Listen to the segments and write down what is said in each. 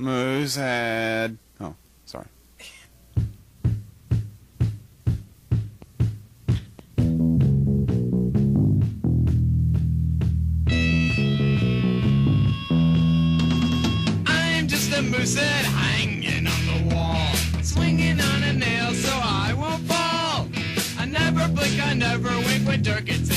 Moosehead. Oh, sorry. I'm just a moosehead hanging on the wall, swinging on a nail so I won't fall. I never blink, I never wink when dirt gets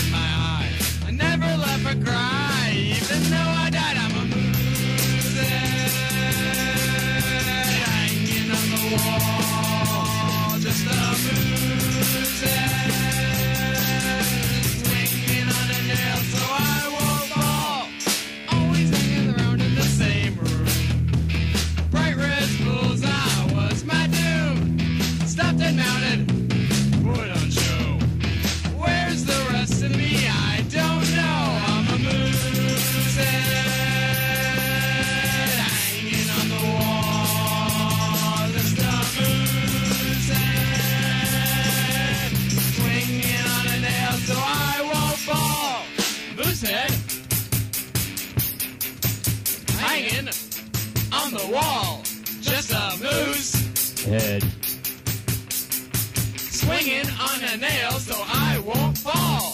so I won't fall. Moosehead hanging on the wall. Just a moose Head. swinging on a nail so I won't fall.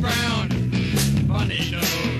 Brown. Funny show.